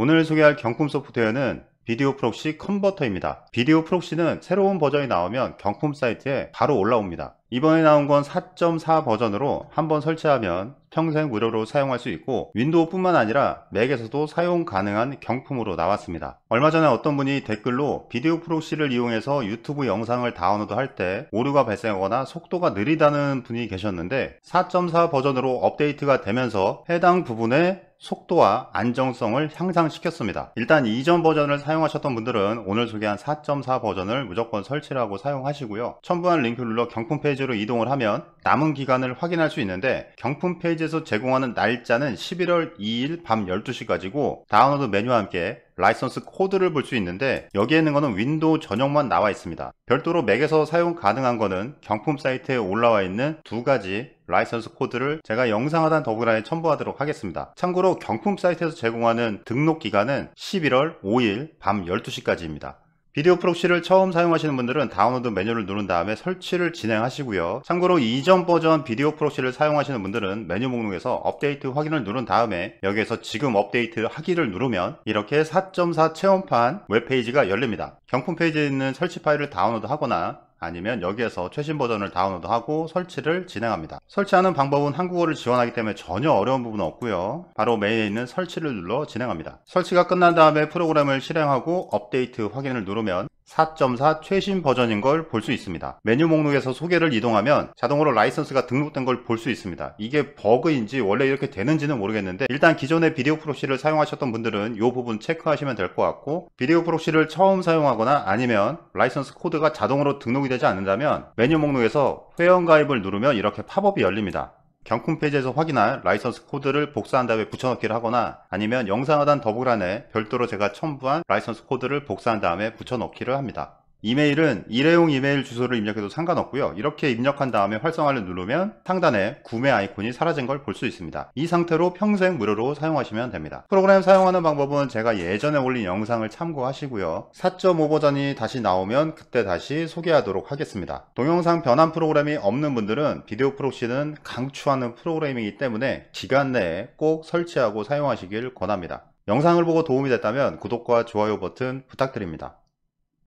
오늘 소개할 경품 소프트웨어는 VideoProc Converter입니다. VideoProc는 새로운 버전이 나오면 경품 사이트에 바로 올라옵니다. 이번에 나온 건 4.4 버전으로 한번 설치하면 평생 무료로 사용할 수 있고 윈도우 뿐만 아니라 맥에서도 사용 가능한 경품으로 나왔습니다. 얼마 전에 어떤 분이 댓글로 VideoProc를 이용해서 유튜브 영상을 다운로드 할 때 오류가 발생하거나 속도가 느리다는 분이 계셨는데 4.4 버전으로 업데이트가 되면서 해당 부분에 속도와 안정성을 향상시켰습니다. 일단 이전 버전을 사용하셨던 분들은 오늘 소개한 4.4 버전을 무조건 설치를 하고 사용하시고요. 첨부한 링크를 눌러 경품 페이지로 이동을 하면 남은 기간을 확인할 수 있는데 경품 페이지에서 제공하는 날짜는 11월 2일 밤 12시까지고 다운로드 메뉴와 함께 라이선스 코드를 볼 수 있는데 여기에 있는 거는 윈도우 전용만 나와 있습니다. 별도로 맥에서 사용 가능한 거는 경품 사이트에 올라와 있는 두 가지 라이선스 코드를 제가 영상 하단 더보기란에 첨부하도록 하겠습니다. 참고로 경품 사이트에서 제공하는 등록 기간은 11월 5일 밤 12시까지입니다. VideoProc를 처음 사용하시는 분들은 다운로드 메뉴를 누른 다음에 설치를 진행하시고요. 참고로 이전 버전 VideoProc를 사용하시는 분들은 메뉴 목록에서 업데이트 확인을 누른 다음에 여기에서 지금 업데이트 하기를 누르면 이렇게 4.4 체험판 웹페이지가 열립니다. 경품 페이지에 있는 설치 파일을 다운로드 하거나 아니면 여기에서 최신 버전을 다운로드하고 설치를 진행합니다. 설치하는 방법은 한국어를 지원하기 때문에 전혀 어려운 부분은 없고요. 바로 메인에 있는 설치를 눌러 진행합니다. 설치가 끝난 다음에 프로그램을 실행하고 업데이트 확인을 누르면 4.4 최신 버전인 걸 볼 수 있습니다. 메뉴 목록에서 소개를 이동하면 자동으로 라이선스가 등록된 걸 볼 수 있습니다. 이게 버그인지 원래 이렇게 되는지는 모르겠는데 일단 기존의 VideoProc를 사용하셨던 분들은 이 부분 체크하시면 될 것 같고 VideoProc를 처음 사용하거나 아니면 라이선스 코드가 자동으로 등록이 되지 않는다면 메뉴 목록에서 회원 가입을 누르면 이렇게 팝업이 열립니다. 경품 페이지에서 확인할 라이선스 코드를 복사한 다음에 붙여넣기를 하거나 아니면 영상 하단 더보기란에 별도로 제가 첨부한 라이선스 코드를 복사한 다음에 붙여넣기를 합니다. 이메일은 일회용 이메일 주소를 입력해도 상관없고요. 이렇게 입력한 다음에 활성화를 누르면 상단에 구매 아이콘이 사라진 걸 볼 수 있습니다. 이 상태로 평생 무료로 사용하시면 됩니다. 프로그램 사용하는 방법은 제가 예전에 올린 영상을 참고하시고요. 4.5 버전이 다시 나오면 그때 다시 소개하도록 하겠습니다. 동영상 변환 프로그램이 없는 분들은 VideoProc는 강추하는 프로그램이기 때문에 기간 내에 꼭 설치하고 사용하시길 권합니다. 영상을 보고 도움이 됐다면 구독과 좋아요 버튼 부탁드립니다.